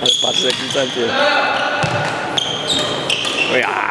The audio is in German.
Also passt sehr gut. Ja.